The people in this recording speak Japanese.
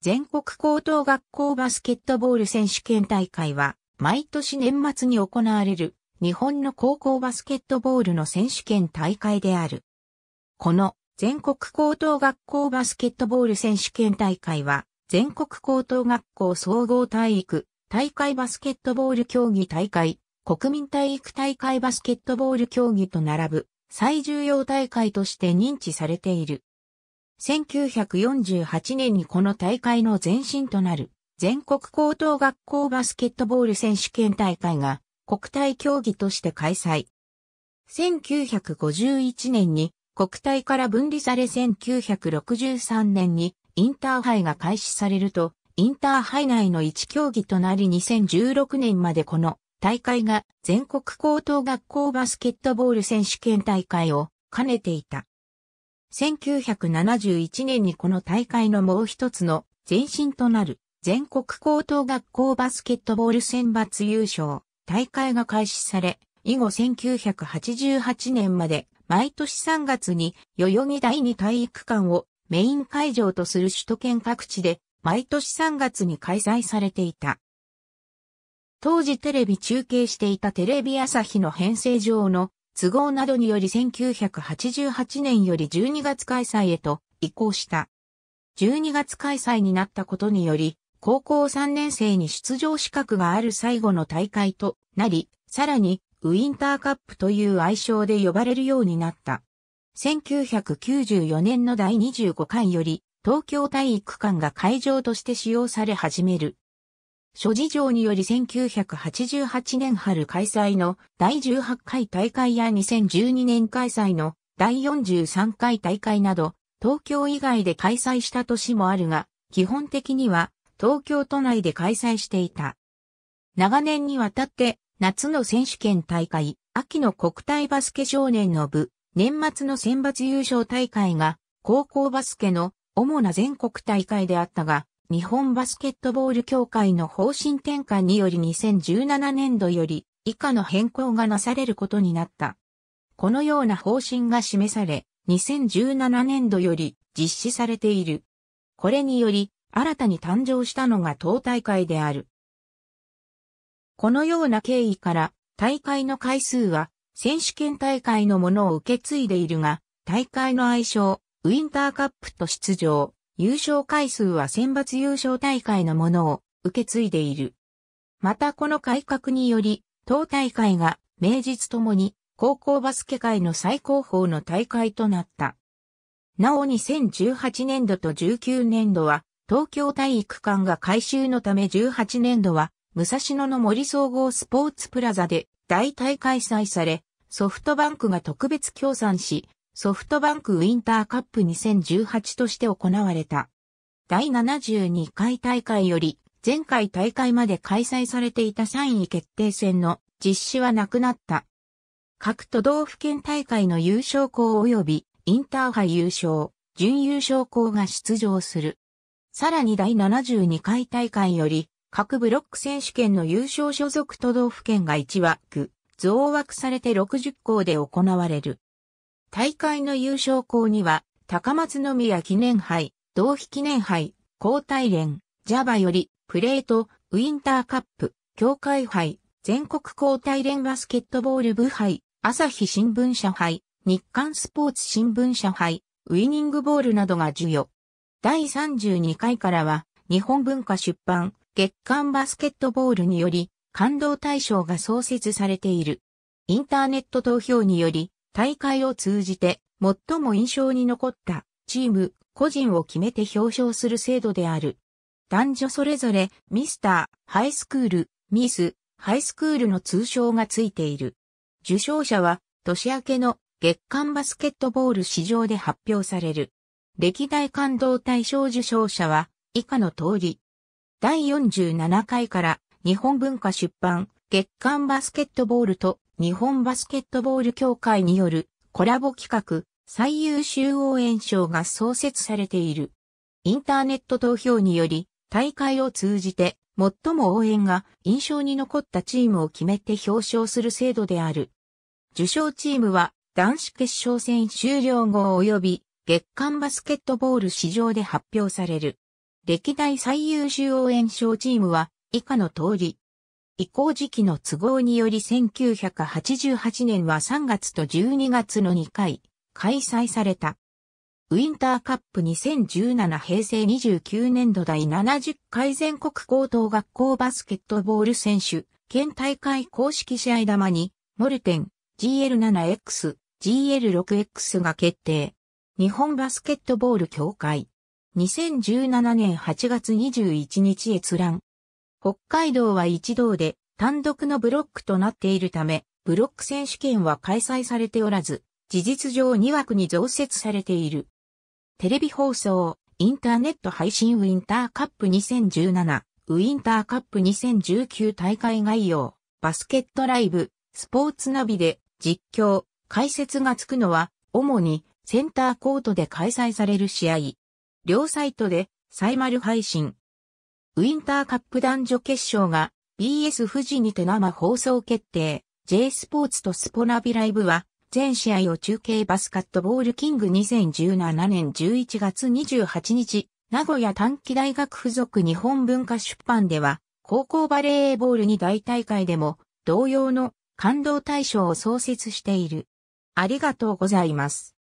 全国高等学校バスケットボール選手権大会は、毎年年末に行われる日本の高校バスケットボールの選手権大会である。この全国高等学校バスケットボール選手権大会は、全国高等学校総合体育大会バスケットボール競技大会、国民体育大会バスケットボール競技と並ぶ最重要大会として認知されている。1948年にこの大会の前身となる全国高等学校バスケットボール選手権大会が国体競技として開催。1951年に国体から分離され1963年にインターハイが開始されると、インターハイ内の一競技となり2016年までこの大会が全国高等学校バスケットボール選手権大会を兼ねていた。1971年にこの大会のもう一つの前身となる全国高等学校バスケットボール選抜優勝大会が開始され、以後1988年まで毎年3月に代々木第二体育館をメイン会場とする首都圏各地で毎年3月に開催されていた。当時テレビ中継していたテレビ朝日の編成上の都合などにより1988年より12月開催へと移行した。12月開催になったことにより、高校3年生に出場資格がある最後の大会となり、さらにウィンターカップという愛称で呼ばれるようになった。1994年の第25回より東京体育館が会場として使用され始める。諸事情により1988年春開催の第18回大会や2012年開催の第43回大会など、東京以外で開催した年もあるが、基本的には東京都内で開催していた。長年にわたって夏の選手権大会、秋の国体バスケ少年の部、年末の選抜優勝大会が高校バスケの主な全国大会であったが、日本バスケットボール協会の方針転換により2017年度より以下の変更がなされることになった。このような方針が示され、2017年度より実施されている。これにより新たに誕生したのが党大会である。このような経緯から大会の回数は選手権大会のものを受け継いでいるが、大会の愛称、ウィンターカップと出場、優勝回数は選抜優勝大会のものを受け継いでいる。またこの改革により、当大会が名実ともに高校バスケ界の最高峰の大会となった。なお2018年度と19年度は東京体育館が改修のため18年度は武蔵野の森総合スポーツプラザで大体開催され、ソフトバンクが特別協賛し、ソフトバンクウィンターカップ2018として行われた。第72回大会より前回大会まで開催されていた3位決定戦の実施はなくなった。各都道府県大会の優勝校及びインターハイ優勝、準優勝校が出場する。さらに第72回大会より各ブロック選手権の優勝所属都道府県が1枠、増枠されて60校で行われる。大会の優勝校には、高松宮記念杯、同飛記念杯、高体連、ジャバより、プレート、ウィンターカップ、協会杯、全国高体連バスケットボール部杯、朝日新聞社杯、日刊スポーツ新聞社杯、ウィニングボールなどが授与。第32回からは、日本文化出版、月刊バスケットボールにより、感動大賞が創設されている。インターネット投票により、大会を通じて最も印象に残ったチーム、個人を決めて表彰する制度である。男女それぞれミスター、ハイスクール、ミス、ハイスクールの通称がついている。受賞者は年明けの月間バスケットボール市場で発表される。歴代感動大賞受賞者は以下の通り。第47回から日本文化出版月間バスケットボールと日本バスケットボール協会によるコラボ企画最優秀応援賞が創設されている。インターネット投票により大会を通じて最も応援が印象に残ったチームを決めて表彰する制度である。受賞チームは男子決勝戦終了後及び月間バスケットボール市場で発表される。歴代最優秀応援賞チームは以下の通り。移行時期の都合により1988年は3月と12月の2回開催された。ウィンターカップ2017平成29年度第70回全国高等学校バスケットボール選手、県大会公式試合玉に、モルテン、GL7X、GL6X が決定。日本バスケットボール協会。2017年8月21日閲覧。北海道は一道で単独のブロックとなっているため、ブロック選手権は開催されておらず、事実上2枠に増設されている。テレビ放送、インターネット配信ウィンターカップ2017、ウィンターカップ2019大会概要、バスケットライブ、スポーツナビで実況、解説がつくのは、主にセンターコートで開催される試合。両サイトでサイマル配信。ウィンターカップ男女決勝が BS 富士にて生放送決定。J スポーツとスポナビライブは全試合を中継バスカットボールキング2017年11月28日、名古屋短期大学附属日本文化出版では、高校バレーボールに大大会でも同様の感動対象を創設している。ありがとうございます。